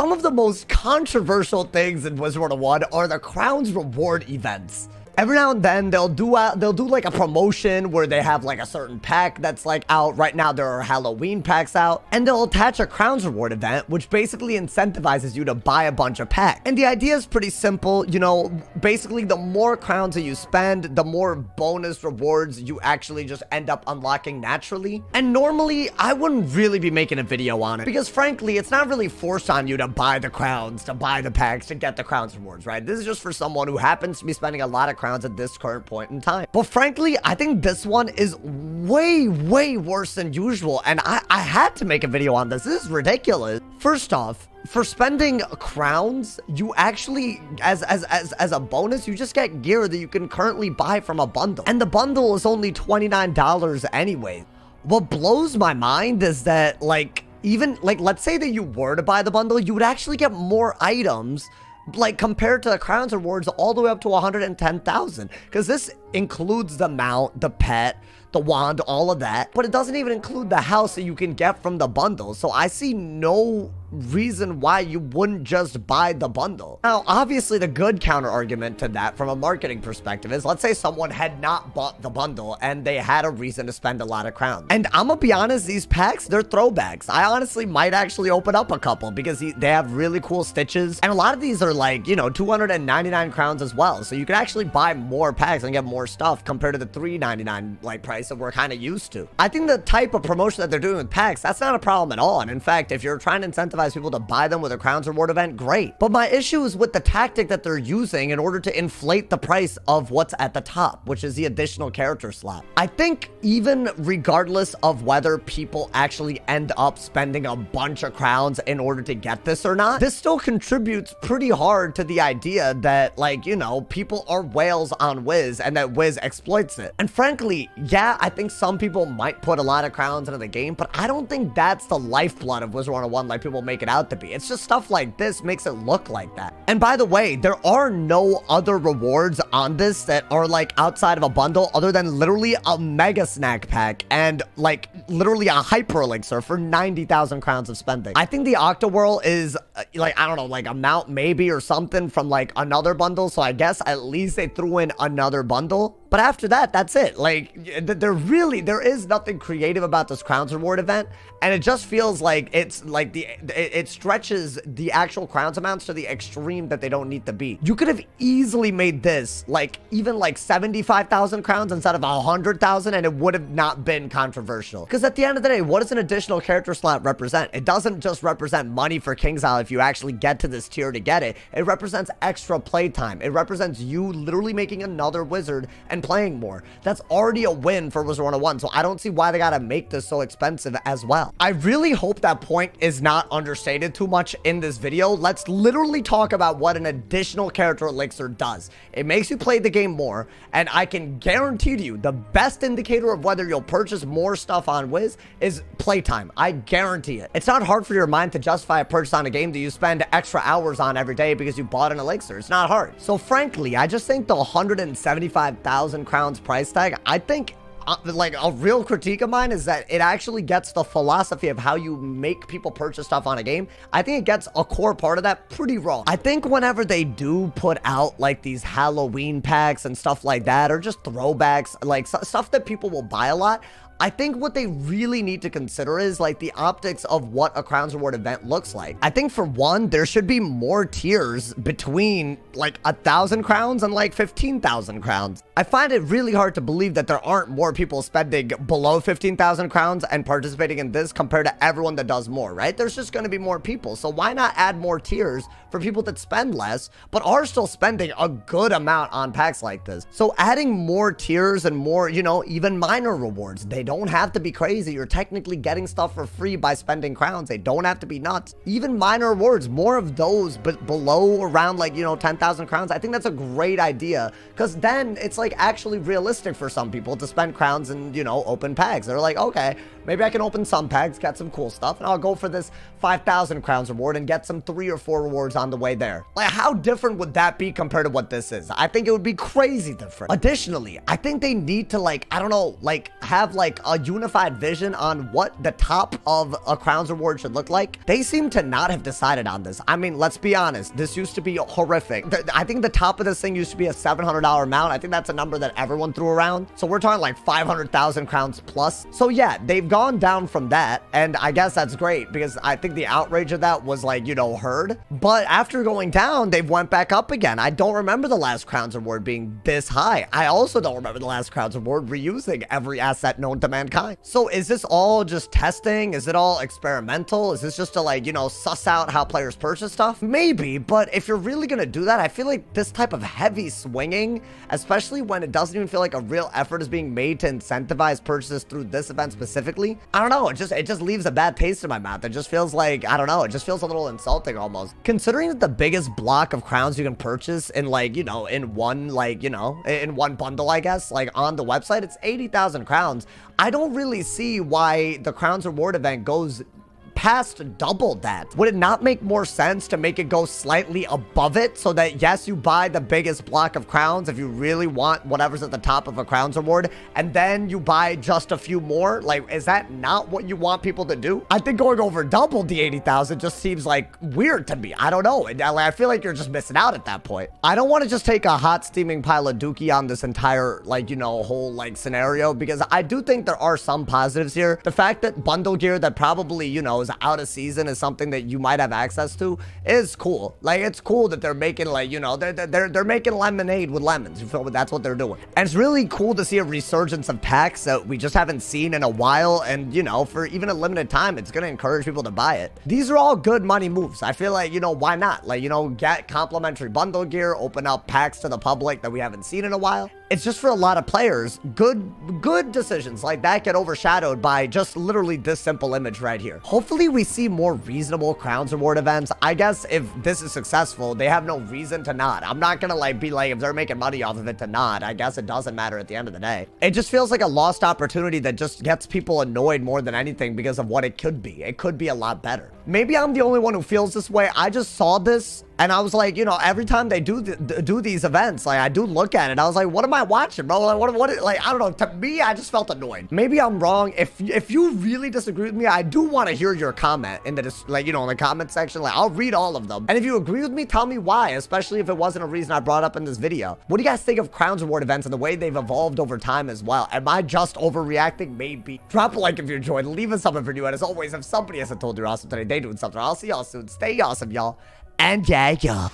Some of the most controversial things in Wizard 101 are the Crowns reward events every now and then they'll do they'll do like a promotion where they have like a certain pack that's like out. Right now there are halloween packs out. And they'll attach a crowns reward event which basically incentivizes you to buy a bunch of packs. And the idea is pretty simple you know basically the more crowns that you spend the more bonus rewards you actually just end up unlocking naturally. And normally i wouldn't really be making a video on it because frankly it's not really forced on you to buy the crowns to buy the packs to get the crowns rewards right? This is just for someone who happens to be spending a lot of crowns at this current point in time. But frankly, I think this one is way, way worse than usual. And I, I had to make a video on this. This is ridiculous. First off, for spending crowns, you actually, as, as, as, as a bonus, you just get gear that you can currently buy from a bundle. And the bundle is only $29 anyway. What blows my mind is that, like, even, like, let's say that you were to buy the bundle, you would actually get more items like compared to the crowns rewards all the way up to 110,000 because this includes the mount, the pet, the wand, all of that, but it doesn't even include the house that you can get from the bundle. So I see no reason why you wouldn't just buy the bundle. Now, obviously, the good counter argument to that from a marketing perspective is let's say someone had not bought the bundle and they had a reason to spend a lot of crowns. And I'm gonna be honest, these packs, they're throwbacks. I honestly might actually open up a couple because they have really cool stitches. And a lot of these are like, you know, 299 crowns as well. So you can actually buy more packs and get more stuff compared to the 399 like price that we're kind of used to. I think the type of promotion that they're doing with packs, that's not a problem at all. And in fact, if you're trying to incentivize incentivize people to buy them with a Crowns Reward event, great. But my issue is with the tactic that they're using in order to inflate the price of what's at the top, which is the additional character slot. I think even regardless of whether people actually end up spending a bunch of crowns in order to get this or not, this still contributes pretty hard to the idea that, like, you know, people are whales on Wiz and that Wiz exploits it. And frankly, yeah, I think some people might put a lot of crowns into the game, but I don't think that's the lifeblood of Wizard 101 like people make it out to be. It's just stuff like this makes it look like that. And by the way, there are no other rewards on this that are like outside of a bundle other than literally a mega snack pack and like literally a hyper elixir for 90,000 crowns of spending. I think the Octawhirl is uh, like, I don't know, like a mount maybe or something from like another bundle. So I guess at least they threw in another bundle. But after that, that's it. Like, there really, there is nothing creative about this Crowns Reward event. And it just feels like it's like the, it, stretches the actual Crowns amounts to the extreme that they don't need to be. You could have easily made this like even like 75,000 crowns instead of 100,000 and it would have not been controversial. Because at the end of the day, what does an additional character slot represent? It doesn't just represent money for KingsIsle if you actually get to this tier to get it. It represents extra playtime. It represents you literally making another wizard and and playing more. That's already a win for Wizard 101, so I don't see why they gotta make this so expensive as well. I really hope that point is not understated too much in this video. Let's literally talk about what an additional character elixir does. It makes you play the game more, and I can guarantee to you the best indicator of whether you'll purchase more stuff on Wiz is playtime. I guarantee it. It's not hard for your mind to justify a purchase on a game that you spend extra hours on every day because you bought an elixir. It's not hard. So frankly, I just think the 175,000 thousand crowns price tag, I think uh, like a real critique of mine is that it actually gets the philosophy of how you make people purchase stuff on a game. I think it gets a core part of that pretty wrong. I think whenever they do put out like these Halloween packs and stuff like that, or just throwbacks, like stuff that people will buy a lot, I think what they really need to consider is like the optics of what a Crowns Reward event looks like. I think for one, there should be more tiers between like a thousand crowns and like 15,000 crowns. I find it really hard to believe that there aren't more people spending below 15,000 crowns and participating in this compared to everyone that does more, right? There's just going to be more people. So why not add more tiers for people that spend less, but are still spending a good amount on packs like this? So adding more tiers and more, you know, even minor rewards, they don't have to be crazy. You're technically getting stuff for free by spending crowns. They don't have to be nuts. Even minor rewards, more of those, but below around like, you know, 10,000 crowns. I think that's a great idea because then it's like actually realistic for some people to spend crowns and, you know, open packs. They're like, okay, maybe I can open some packs, get some cool stuff, and I'll go for this 5,000 crowns reward and get some three or four rewards on the way there. Like, how different would that be compared to what this is? I think it would be crazy different. Additionally, I think they need to, like, I don't know, like, have, like, a unified vision on what the top of a Crowns reward should look like, they seem to not have decided on this. I mean, let's be honest. This used to be horrific. I think the top of this thing used to be a $700 amount. I think that's a number that everyone threw around. So we're talking like 500,000 crowns plus. So yeah, they've gone down from that. And I guess that's great because I think the outrage of that was like, you know, heard. But after going down, they've went back up again. I don't remember the last Crowns Award being this high. I also don't remember the last Crowns Award reusing every asset known to mankind. So is this all just testing? Is it all experimental? Is this just to like, you know, suss out how players purchase stuff? Maybe, but if you're really gonna do that, I feel like this type of heavy swinging, especially when it doesn't even feel like a real effort is being made to incentivize purchases through this event specifically, I don't know, it just it just leaves a bad taste in my mouth. It just feels like, I don't know, it just feels a little insulting almost. Considering that the biggest block of crowns you can purchase in like, you know, in one like, you know, in one bundle, I guess, like on the website, it's 80,000 crowns. I don't really see why the crowns reward event goes past double that. Would it not make more sense to make it go slightly above it so that, yes, you buy the biggest block of crowns if you really want whatever's at the top of a crowns award, and then you buy just a few more? Like, is that not what you want people to do? I think going over double the 80,000 just seems like weird to me. I don't know. I feel like you're just missing out at that point. I don't want to just take a hot steaming pile of dookie on this entire, like, you know, whole, like, scenario because I do think there are some positives here. The fact that bundle gear that probably, you know, is out of season is something that you might have access to is cool. Like, it's cool that they're making, like, you know, they're, they're, they're making lemonade with lemons. You feel me? That's what they're doing. And it's really cool to see a resurgence of packs that we just haven't seen in a while. And, you know, for even a limited time, it's going to encourage people to buy it. These are all good money moves. I feel like, you know, why not? Like, you know, get complimentary bundle gear, open up packs to the public that we haven't seen in a while it's just for a lot of players, good good decisions like that get overshadowed by just literally this simple image right here. Hopefully we see more reasonable Crowns Reward events. I guess if this is successful, they have no reason to not. I'm not gonna like be like, if they're making money off of it to not, I guess it doesn't matter at the end of the day. It just feels like a lost opportunity that just gets people annoyed more than anything because of what it could be. It could be a lot better. Maybe I'm the only one who feels this way. I just saw this and I was like, you know, every time they do th do these events, like I do look at it. I was like, what am I watching, bro? Like, what, what, like, I don't know. To me, I just felt annoyed. Maybe I'm wrong. If if you really disagree with me, I do want to hear your comment in the, like, you know, in the comment section. Like, I'll read all of them. And if you agree with me, tell me why, especially if it wasn't a reason I brought up in this video. What do you guys think of Crowns Reward events and the way they've evolved over time as well? Am I just overreacting? Maybe. Drop a like if you enjoyed. Leave a something for new. And as always, if somebody hasn't told you you're awesome today, they doing something. I'll see y'all soon. Stay awesome, y'all. And y'all.